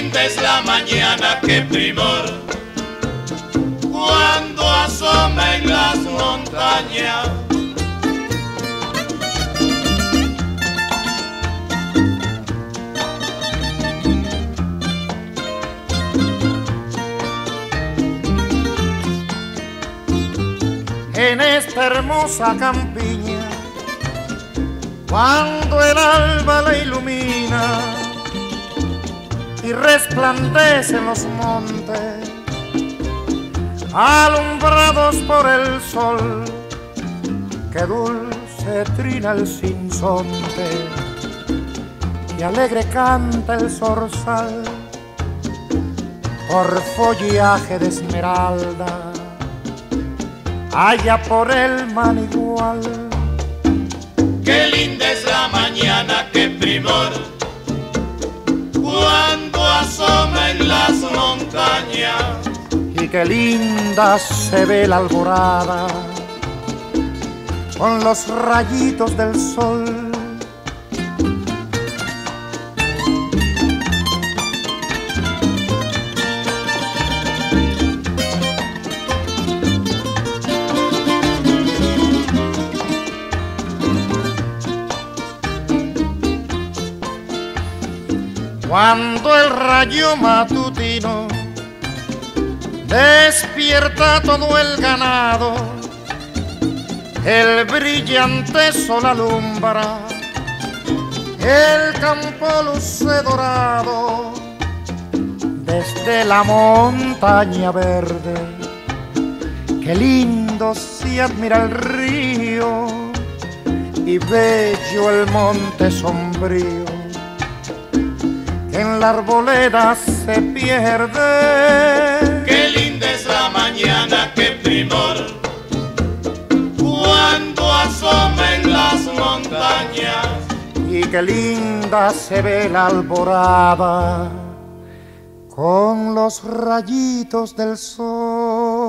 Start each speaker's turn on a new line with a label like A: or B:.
A: linda es la mañana, qué primor. Cuando asoma en las montañas.
B: En esta hermosa campiña, cuando el alba la ilumina, y resplandecen los montes, alumbrados por el sol, que dulce trina el sinsonte y alegre canta el zorzal por follaje de esmeralda, allá por el manigual.
A: Qué linda es la mañana, qué primor
B: qué linda se ve la alborada con los rayitos del sol. Cuando el rayo matutino despierta todo el ganado, el brillante sol alumbra, el campo luce dorado desde la montaña verde. Qué lindo se admira el río y bello el monte sombrío en la arboleda se pierde. Qué linda se ve la alborada con los rayitos del sol.